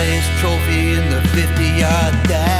place trophy in the 50 yard dash.